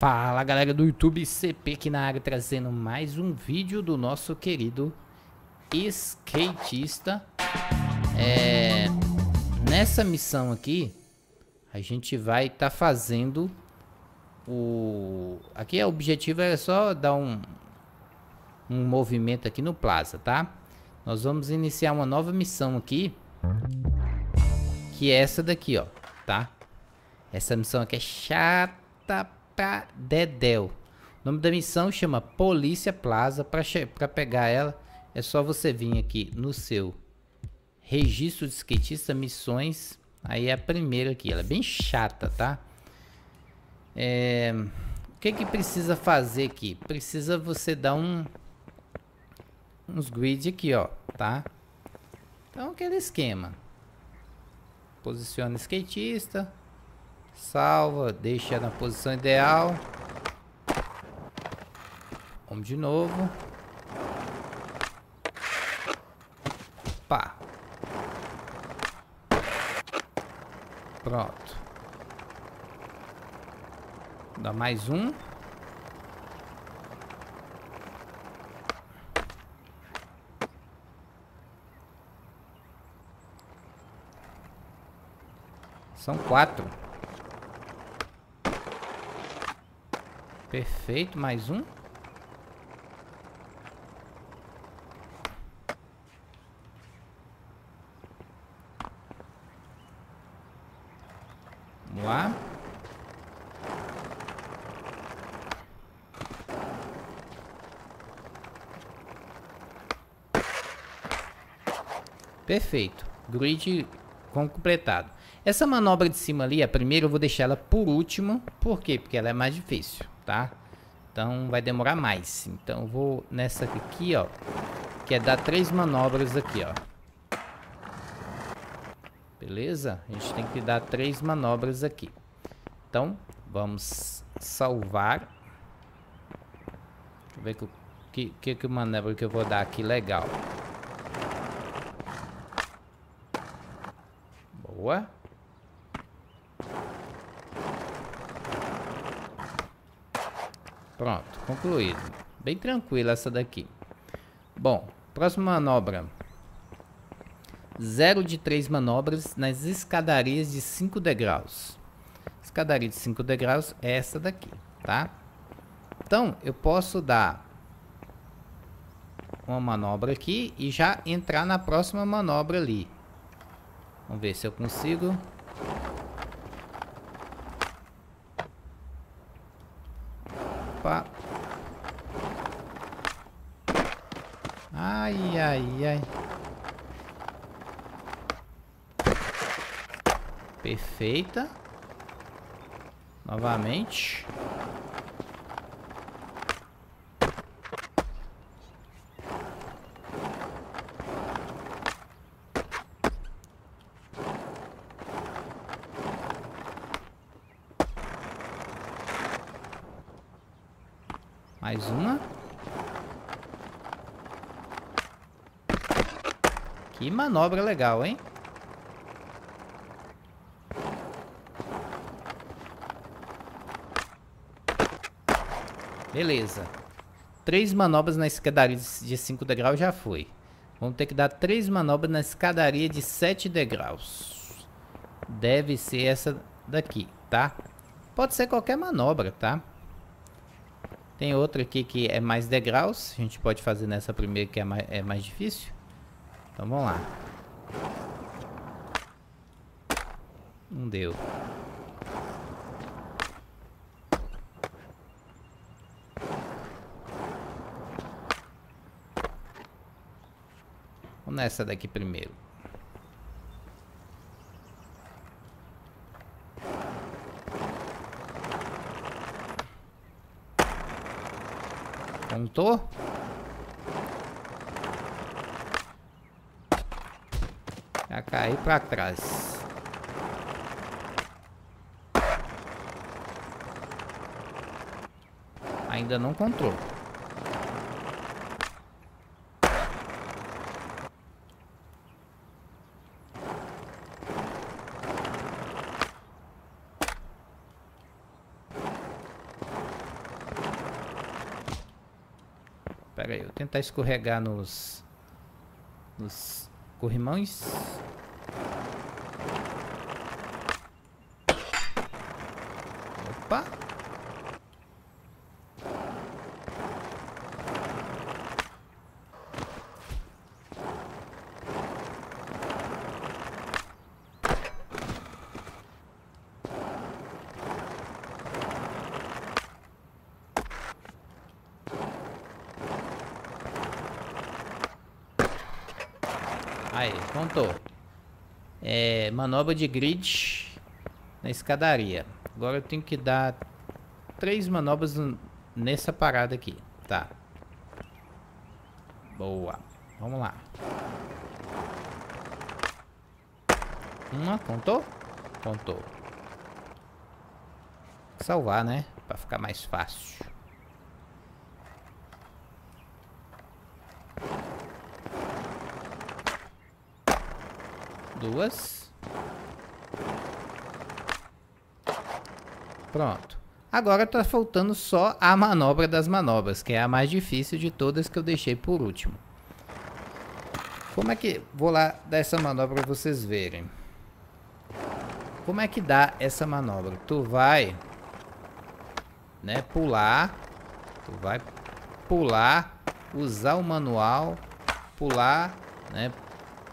Fala galera do YouTube, CP aqui na área trazendo mais um vídeo do nosso querido skatista é, Nessa missão aqui, a gente vai estar tá fazendo o... Aqui o objetivo é só dar um, um movimento aqui no Plaza, tá? Nós vamos iniciar uma nova missão aqui Que é essa daqui, ó, tá? Essa missão aqui é chata pra Dedel. O nome da missão chama Polícia Plaza. Para pegar ela, é só você vir aqui no seu registro de skatista missões. Aí é a primeira aqui. Ela é bem chata, tá? É... O que que precisa fazer aqui? Precisa você dar um uns grid aqui, ó, tá? Então aquele esquema. Posiciona skatista, Salva, deixa na posição ideal. Vamos de novo. Pá. Pronto. Dá mais um. São quatro. Perfeito, mais um. Vamos lá. Perfeito. Grid completado. Essa manobra de cima ali, a primeira eu vou deixar ela por último. Por quê? Porque ela é mais difícil tá? Então vai demorar mais. Então vou nessa aqui, ó. Que é dar três manobras aqui, ó. Beleza? A gente tem que dar três manobras aqui. Então, vamos salvar. Deixa eu ver que, que, que, que manobra que eu vou dar aqui legal. Boa. Pronto, concluído. Bem tranquila essa daqui. Bom, próxima manobra. Zero de três manobras nas escadarias de 5 degraus. Escadaria de 5 degraus é essa daqui, tá? Então, eu posso dar uma manobra aqui e já entrar na próxima manobra ali. Vamos ver se eu consigo. Ai, ai, ai. Perfeita. Novamente. Mais uma. Que manobra legal, hein? Beleza. Três manobras na escadaria de 5 degraus já foi. Vamos ter que dar três manobras na escadaria de 7 degraus. Deve ser essa daqui, tá? Pode ser qualquer manobra, tá? Tem outra aqui que é mais degraus. A gente pode fazer nessa primeira que é mais, é mais difícil. Então vamos lá. Não deu. Vamos nessa daqui primeiro. Contou? cair para trás. Ainda não contou pega aí, eu tentar escorregar nos, nos corrimões. Opa! Aí, contou. É, manobra de grid na escadaria. Agora eu tenho que dar três manobras nessa parada aqui. Tá. Boa. Vamos lá. Uma, contou? Contou. Salvar, né? Pra ficar mais fácil. Duas. Pronto. Agora tá faltando só a manobra das manobras, que é a mais difícil de todas que eu deixei por último. Como é que... Vou lá dar essa manobra pra vocês verem. Como é que dá essa manobra? Tu vai... Né, pular. Tu vai pular, usar o manual, pular, né?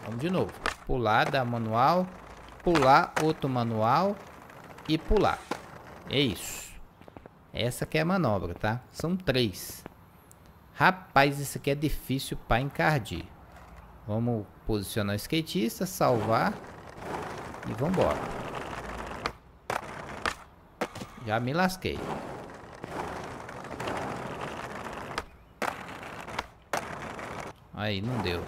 Vamos de novo pular da manual, pular outro manual e pular. É isso. Essa que é a manobra, tá? São três. Rapaz, isso aqui é difícil para encardir. Vamos posicionar o skatista, salvar e vamos embora. Já me lasquei. Aí, não deu.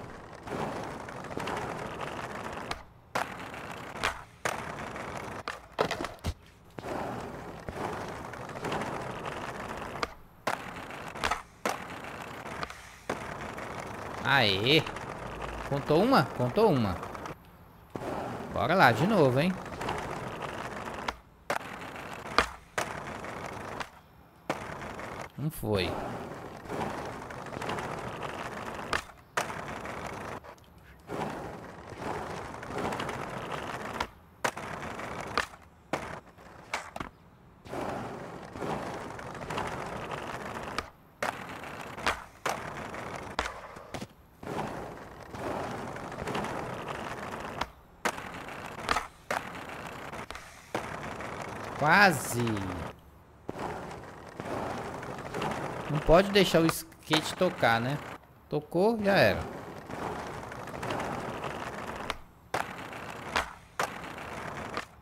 Aê. Contou uma? Contou uma. Bora lá de novo, hein? Não foi. Quase. Não pode deixar o skate tocar, né? Tocou, já era.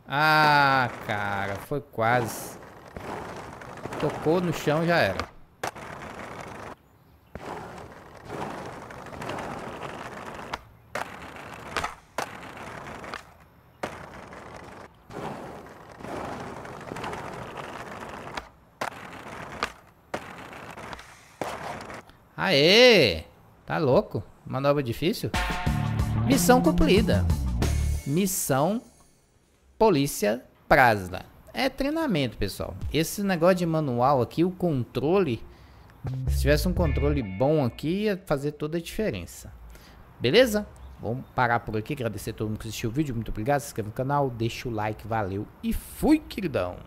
Ah, cara, foi quase. Tocou no chão, já era. Aê! Tá louco? Manobra difícil? Missão cumprida. Missão Polícia Prasla. É treinamento, pessoal. Esse negócio de manual aqui, o controle... Se tivesse um controle bom aqui, ia fazer toda a diferença. Beleza? Vamos parar por aqui. Agradecer a todo mundo que assistiu o vídeo. Muito obrigado. Se inscreva no canal, deixa o like. Valeu e fui, queridão.